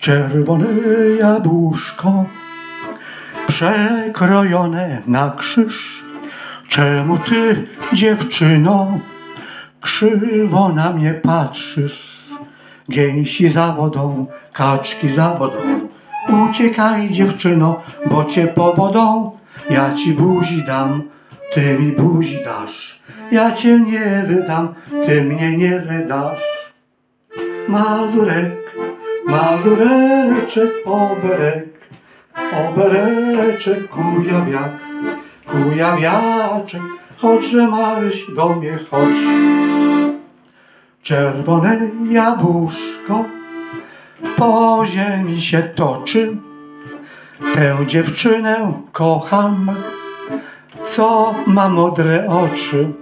Czerwone jabłuszko przekrojone na krzyż. Czemu ty, dziewczyno, krzywo na mnie patrzysz? Gęsi za wodą, kaczki za wodą. Uciekaj, dziewczyno, bo cię powodą. Ja ci buzi dam, ty mi buzi dasz. Ja cię nie wydam, ty mnie nie wydasz. Mazurek, mazureczek, oberek, obereczek, kujawiak, kujawiaczek, chodźże Maryś do mnie, chodź. Czerwone jabłuszko po ziemi się toczy, tę dziewczynę kocham, co ma modre oczy.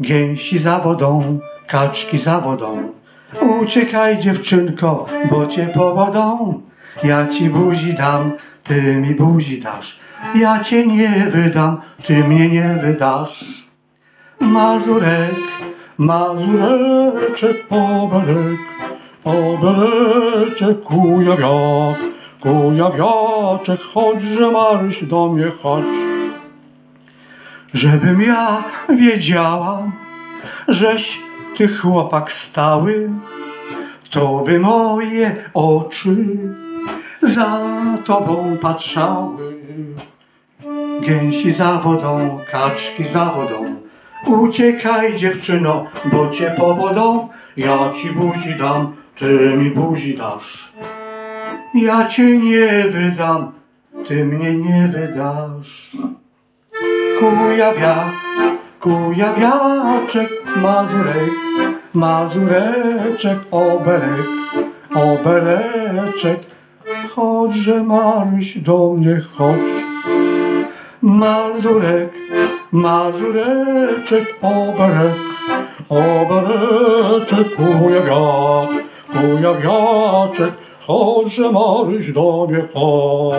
Gęsi za wodą, kaczki za wodą. Uciekaj dziewczynko, bo cię powodą. Ja ci buzi dam, ty mi buzi dasz. Ja cię nie wydam, ty mnie nie wydasz. Mazurek, mazureczek, oberek, obereczek, kujawiak, kujawiaczek, chodźże Maryś do mnie, chodź. Żebym ja wiedziała, żeś ty chłopak stały, to by moje oczy za tobą patrzały. Gęsi za wodą, kaczki za wodą. Uciekaj dziewczyno, bo cię powodą. Ja ci buzi dam, ty mi buzi dasz. Ja cię nie wydam, ty mnie nie wydasz. Kujawiak, kujawiaczek, mazurek, mazureczek, oberek, obereczek. Chodźże Maryś do mnie, chodź. Mazurek, mazureczek, oberek, obereczek, kujawiak, kujawiaczek. Chodźże Maryś do mnie, chodź.